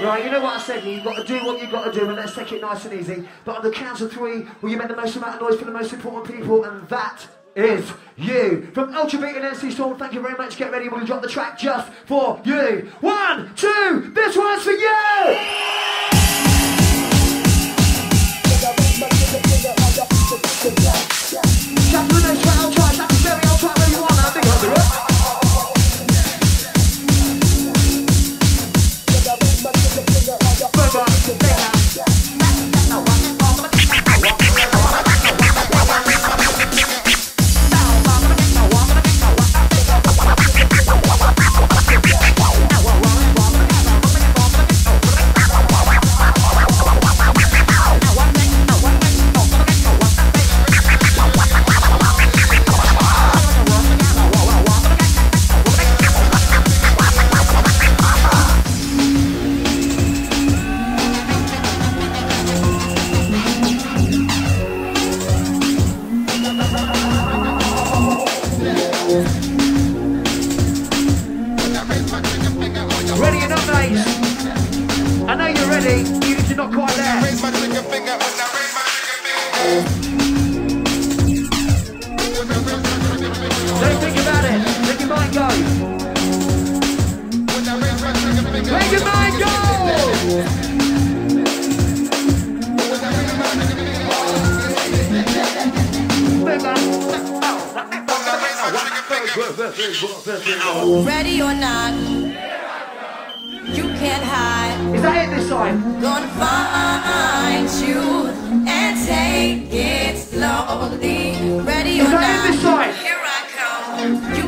Right, you know what I said, you've got to do what you've got to do, and let's take it nice and easy. But on the count of three, will you make the most amount of noise for the most important people, and that is you. From Ultrabeat and MC Storm, thank you very much. Get ready, we'll drop the track just for you. One, two, this one's for you! You not quite there. Raise my trigger finger. Don't think about it, let your mind go. Let your mind go! Ready or not, you can't hide. Is that it this time? Gonna find you and take it slowly. Ready Is or that not? It this time? Here I come. You